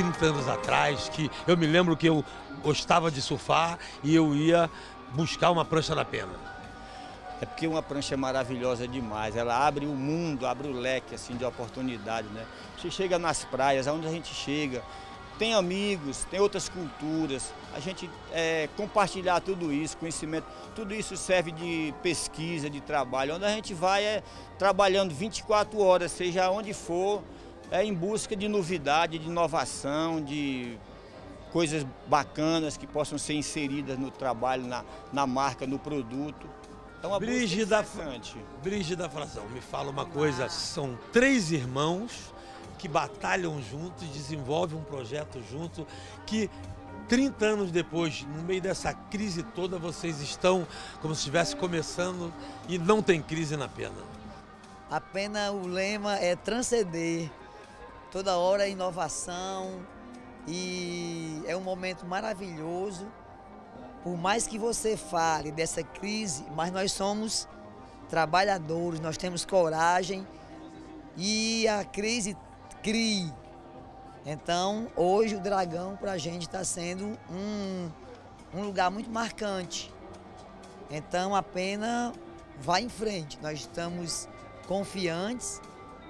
30 anos atrás, que eu me lembro que eu gostava de surfar e eu ia buscar uma prancha na pena? É porque uma prancha é maravilhosa demais, ela abre o mundo, abre o leque assim de oportunidade, né? Você chega nas praias, aonde a gente chega, tem amigos, tem outras culturas, a gente é, compartilhar tudo isso, conhecimento, tudo isso serve de pesquisa, de trabalho, onde a gente vai é trabalhando 24 horas, seja onde for, é em busca de novidade, de inovação, de coisas bacanas que possam ser inseridas no trabalho, na, na marca, no produto. É uma Brígida, Brígida Frazão, me fala uma coisa, são três irmãos que batalham juntos, desenvolvem um projeto junto, que 30 anos depois, no meio dessa crise toda, vocês estão como se estivesse começando e não tem crise na pena. A pena, o lema é transcender. Toda hora é inovação e é um momento maravilhoso. Por mais que você fale dessa crise, mas nós somos trabalhadores, nós temos coragem e a crise CRI. Então, hoje o Dragão para a gente está sendo um, um lugar muito marcante. Então, a pena vai em frente. Nós estamos confiantes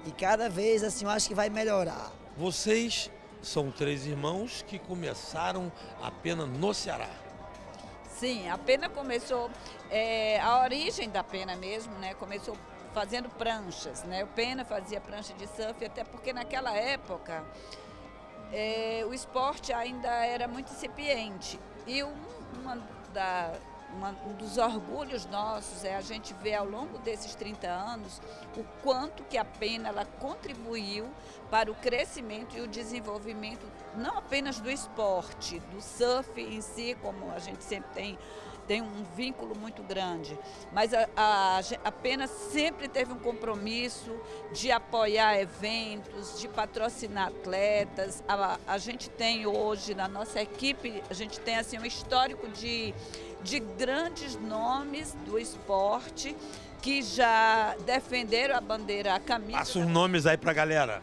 e cada vez assim eu acho que vai melhorar. Vocês são três irmãos que começaram a pena no Ceará. Sim, a pena começou, é, a origem da pena mesmo, né? Começou fazendo pranchas, né? O Pena fazia prancha de surf, até porque naquela época é, o esporte ainda era muito incipiente. E um, uma da, uma, um dos orgulhos nossos é a gente ver ao longo desses 30 anos o quanto que a pena ela contribuiu para o crescimento e o desenvolvimento não apenas do esporte, do surf em si, como a gente sempre tem tem um vínculo muito grande. Mas a, a, a Pena sempre teve um compromisso de apoiar eventos, de patrocinar atletas. A, a gente tem hoje na nossa equipe, a gente tem assim um histórico de, de grandes nomes do esporte que já defenderam a bandeira, a camisa. Passa os nomes aí pra galera.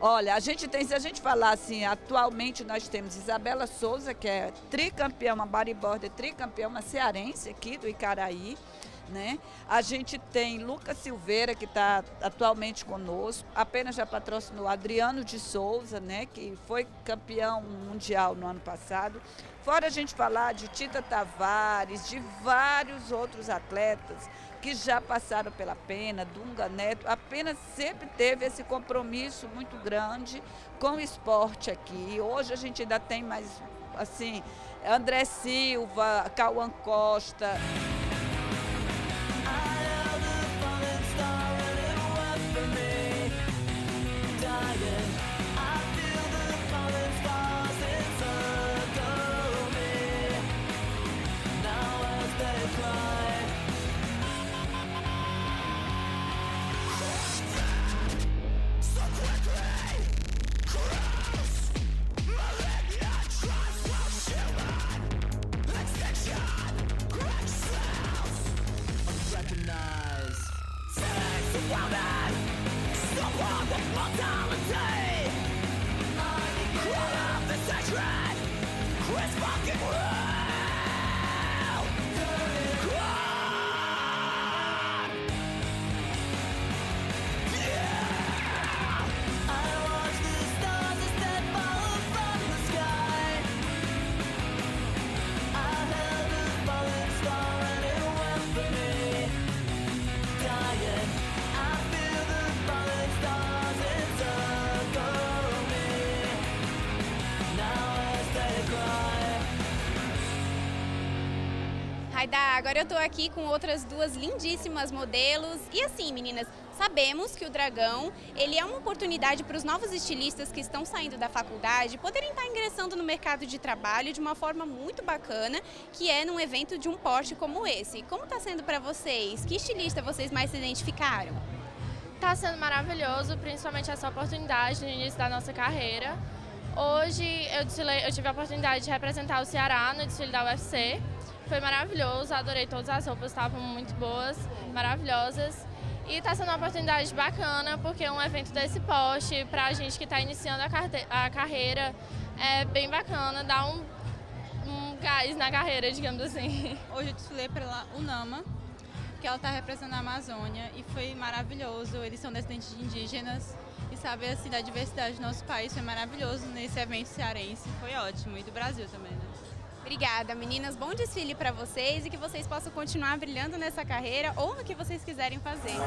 Olha, a gente tem, se a gente falar assim, atualmente nós temos Isabela Souza, que é tricampeã, uma bodyboarder tricampeã, uma cearense aqui do Icaraí. Né? A gente tem Lucas Silveira, que está atualmente conosco, apenas já patrocinou Adriano de Souza, né? que foi campeão mundial no ano passado. Fora a gente falar de Tita Tavares, de vários outros atletas que já passaram pela pena, Dunga Neto, apenas sempre teve esse compromisso muito grande com o esporte aqui. Hoje a gente ainda tem mais, assim, André Silva, Cauã Costa. human with mortality. Fucking real Raida, agora eu tô aqui com outras duas lindíssimas modelos. E assim, meninas, sabemos que o Dragão, ele é uma oportunidade para os novos estilistas que estão saindo da faculdade poderem estar ingressando no mercado de trabalho de uma forma muito bacana, que é num evento de um porte como esse. Como está sendo para vocês? Que estilista vocês mais se identificaram? Está sendo maravilhoso, principalmente essa oportunidade no início da nossa carreira. Hoje eu, desfilei, eu tive a oportunidade de representar o Ceará no desfile da UFC foi maravilhoso, adorei todas as roupas, estavam muito boas, maravilhosas. E está sendo uma oportunidade bacana, porque um evento desse poste, para a gente que está iniciando a, a, carreira, é bem bacana, dá um, um gás na carreira, digamos assim. Hoje eu desfilei pela UNAMA, que ela está representando a Amazônia, e foi maravilhoso. Eles são descendentes de indígenas, e saber assim, da diversidade do nosso país foi maravilhoso nesse evento cearense, foi ótimo, e do Brasil também, né? Obrigada, meninas. Bom desfile para vocês e que vocês possam continuar brilhando nessa carreira ou no que vocês quiserem fazer.